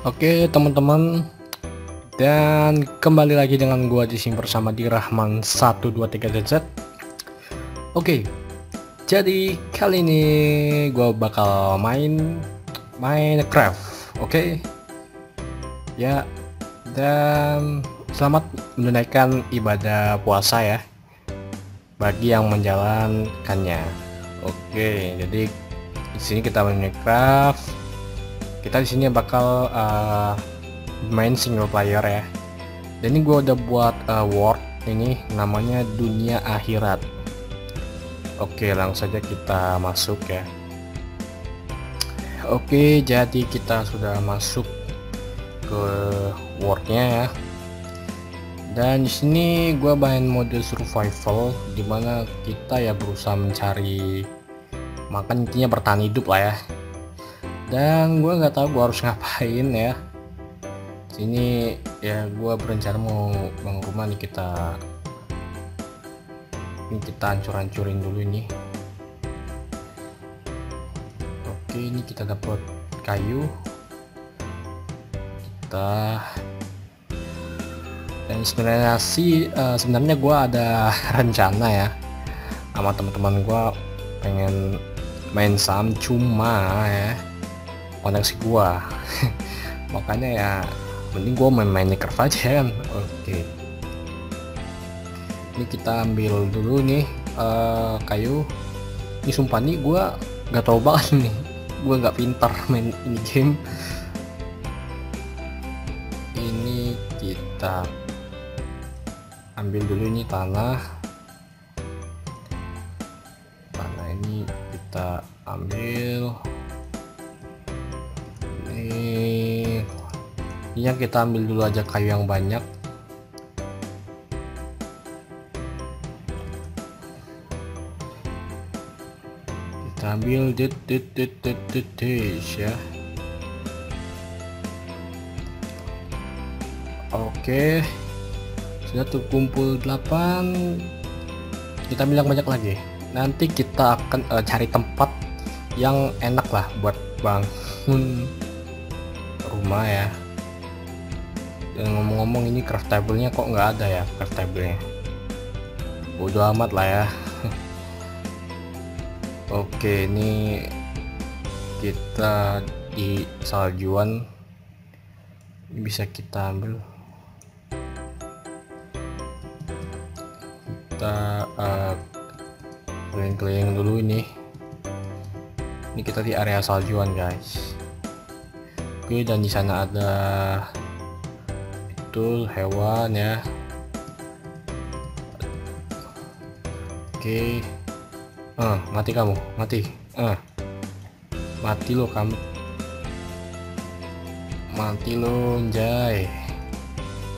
Oke teman-teman. Dan kembali lagi dengan gua di sini bersama di Rahman 123ZZ Oke Jadi kali ini gua bakal main Minecraft. Oke? Ya Dan selamat menunaikan ibadah puasa ya Bagi yang menjalankannya. Oke jadi di sini kita Minecraft kita di sini bakal uh, main single player ya. Dan ini gue udah buat uh, word ini namanya dunia akhirat. Oke langsung saja kita masuk ya. Oke jadi kita sudah masuk ke wordnya ya. Dan di sini gue main mode survival di mana kita ya berusaha mencari makan intinya bertahan hidup lah ya dan gue nggak tahu gue harus ngapain ya. Sini ya gue berencana mau bangun rumah nih kita ini kita hancur-hancurin dulu ini. Oke ini kita dapat kayu. Kita dan sebenarnya sih uh, sebenarnya gue ada rencana ya sama teman-teman gue pengen main saham cuma ya koneksi gua. Makanya ya mending gua main Minecraft aja kan? Oke. Ini kita ambil dulu nih uh, kayu. Ini sumpah nih gua nggak tahu banget nih. Gua nggak pintar main ini game. Ini kita ambil dulu ini tanah. Tanah ini kita ambil yang kita ambil dulu aja kayu yang banyak. Kita ambil dit dit dit dit dit, dit ya. Oke. Sudah terkumpul 8 kita bilang banyak lagi. Nanti kita akan uh, cari tempat yang enak lah buat bangun rumah ya dan ngomong-ngomong ini craftable-nya kok nggak ada ya craftable-nya bodoh amat lah ya. Oke ini kita di saljuan. Ini bisa kita ambil. Kita uh, keliling-keliling dulu ini. Ini kita di area saljuan guys. Oke dan di sana ada betul hewan ya. Oke. Ah mati kamu mati. Ah. Mati lo kamu. Mati lo jay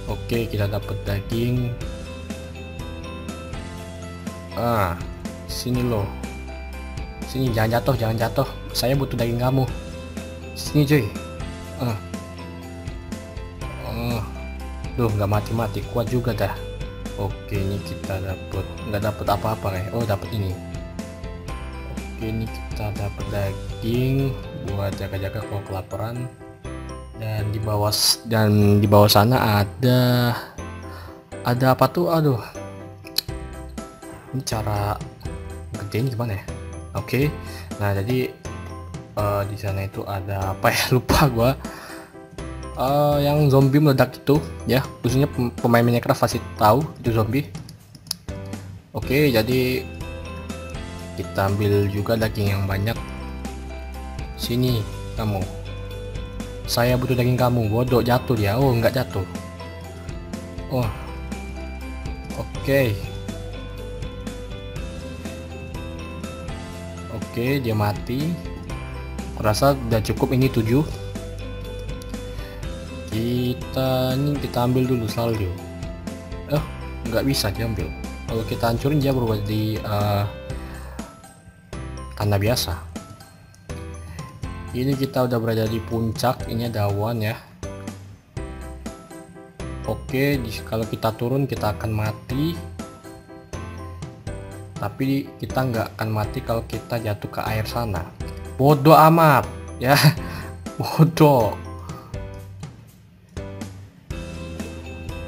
oke kita dapat daging. Ah sini lo. Sini jangan jatuh jangan jatuh. Saya butuh daging kamu. Sini cuy. Ah Duh nggak mati-mati. Kuat juga dah. Oke ini kita dapat nggak dapat apa-apa ya Oh dapat ini. Oke ini kita dapat daging buat jaga-jaga kalau kelaparan. Dan di bawah dan di bawah sana ada ada apa tuh? Aduh. Ini cara gedein gimana ya? Oke. Nah jadi uh, di sana itu ada apa ya? Lupa gua uh, yang zombie meledak itu ya khususnya pemain Minecraft pasti tahu itu zombie. Oke jadi kita ambil juga daging yang banyak. Sini kamu. Saya butuh daging kamu. Bodoh jatuh dia. Oh nggak jatuh. Oh. Oke. Oke dia mati. Kurasa udah cukup. Ini 7 kita ini kita ambil dulu salju. Oh nggak bisa diambil. Kalau kita hancurin dia berubah di uh, tanda biasa. Ini kita udah berada di puncak. Ini ada awan ya. Oke kalau kita turun kita akan mati. Tapi kita nggak akan mati kalau kita jatuh ke air sana. Bodoh amat ya. Bodoh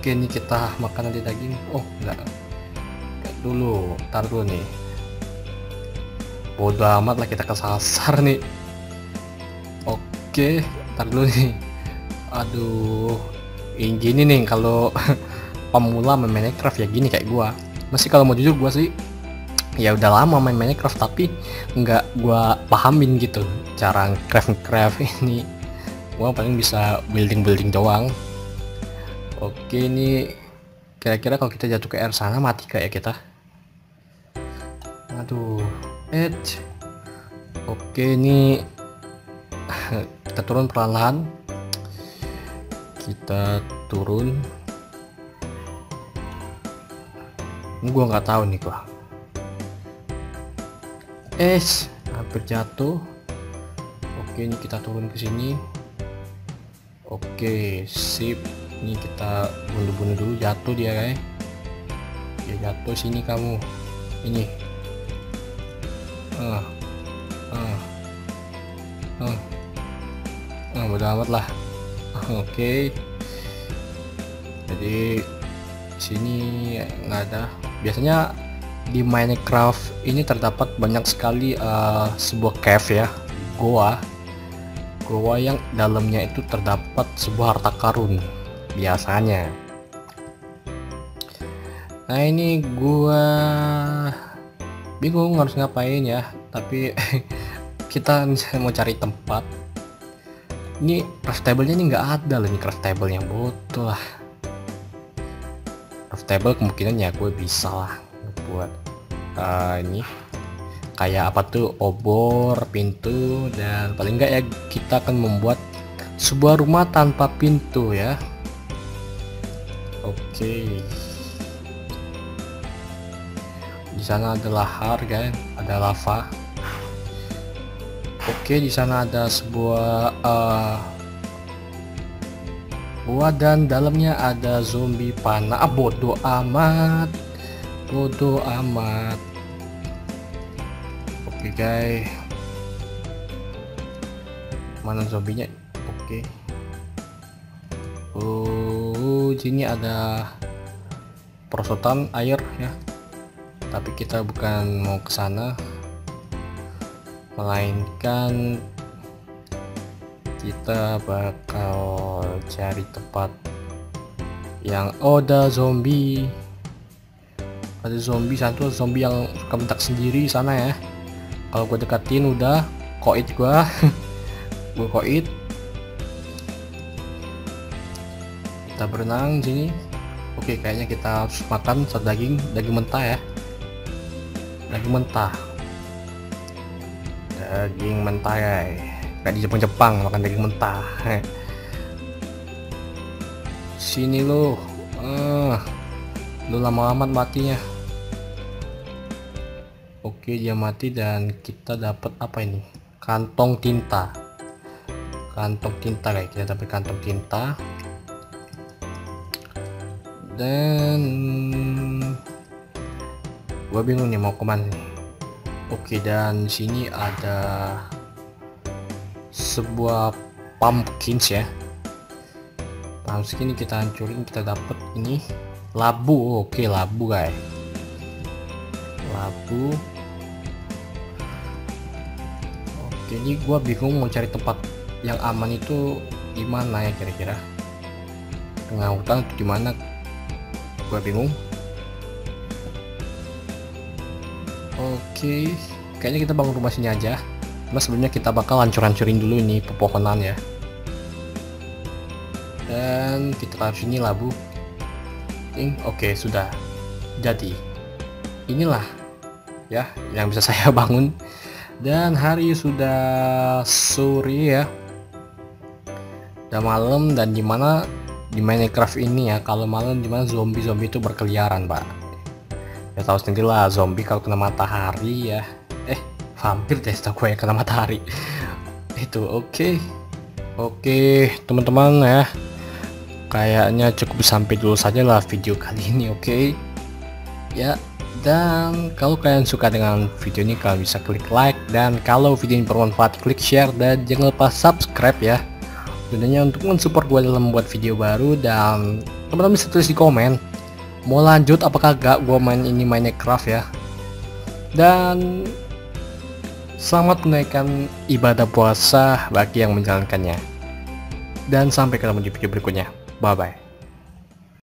oke nih kita makan nanti daging. Oh enggak. Dulu. Tar dulu nih. Bodoh amat lah kita kesasar nih. Oke tar dulu nih. Aduh. Ini gini nih kalau pemula main Minecraft ya gini kayak gua. Masih kalau mau jujur gua sih ya udah lama main Minecraft tapi nggak gua pahamin gitu cara craft craft ini. Gua paling bisa building building doang oke ini kira-kira kalau kita jatuh ke air sana mati kayak kita? Aduh edge oke ini kita turun perlahan. Kita turun. Ini gua nggak tahu nih gua. Es hampir jatuh. Oke ini kita turun ke sini. Oke sip ini kita bunuh-bunuh dulu jatuh dia guys ya jatuh sini kamu. Ini. Ah. Ah. Ah. Ah amat lah. Oke. Jadi sini nggak ada. Biasanya di Minecraft ini terdapat banyak sekali uh, sebuah cave ya. Goa. Goa yang dalamnya itu terdapat sebuah harta karun biasanya. Nah ini gua bingung harus ngapain ya tapi kita mau cari tempat. Ini craftable nya ini nggak ada loh ini craftable yang botol lah. Craftable kemungkinan ya gue bisa lah buat uh, ini. Kayak apa tuh obor pintu dan paling enggak ya kita akan membuat sebuah rumah tanpa pintu ya oke. Di sana ada lahar kan ada lava. Oke di sana ada sebuah uh, buah dan dalamnya ada zombie panah. Ah, bodoh amat. Bodoh amat. Oke guys. Mana zombinya? Oke. Okay. oh sini ada perosotan air ya. Tapi kita bukan mau ke sana. Melainkan kita bakal cari tempat yang oh, ada zombie. Ada zombie satu zombie yang suka sendiri sana ya. Kalau gue dekatin udah koit gue gue koit kita berenang sini. Oke kayaknya kita harus makan satu daging daging mentah ya. Daging mentah. Daging mentah ya kayak di Jepang-Jepang makan daging mentah. Sini lo uh, lu lama amat matinya. Oke dia mati dan kita dapat apa ini? Kantong tinta. Kantong tinta kayak kita dapat kantong tinta dan gue bingung nih mau ke mana nih. Oke dan sini ada sebuah pumpkins ya. Pumpkin kita hancurin kita dapat ini labu. Oke labu guys. Labu. Oke ini gua bingung mau cari tempat yang aman itu di mana ya kira-kira? Tengah hutan itu di mana gua bingung Oke, kayaknya kita bangun rumah sini aja. Mas sebelumnya kita bakal hancur-hancurin dulu ini pepohonan ya. Dan kita taruh sini labu. Oke, sudah. Jadi, inilah ya yang bisa saya bangun. Dan hari sudah sore ya. Udah malam dan di mana di Minecraft ini ya kalau malam di mana zombie-zombie itu berkeliaran, Pak. Ya tahu sendiri lah zombie kalau kena matahari ya. Eh vampir deh setahu gue yang kena matahari. Itu oke. Okay. oke okay, teman-teman ya. Kayaknya cukup sampai dulu saja lah video kali ini oke. Okay? ya dan kalau kalian suka dengan video ini kalian bisa klik like. Dan kalau video ini bermanfaat klik share. Dan jangan lupa subscribe ya tentunya untuk mensupport gue dalam membuat video baru dan teman-teman bisa tulis di komen. Mau lanjut apakah gak gue main ini Minecraft ya? Dan selamat menunaikan ibadah puasa bagi yang menjalankannya. Dan sampai ketemu di video berikutnya. Bye bye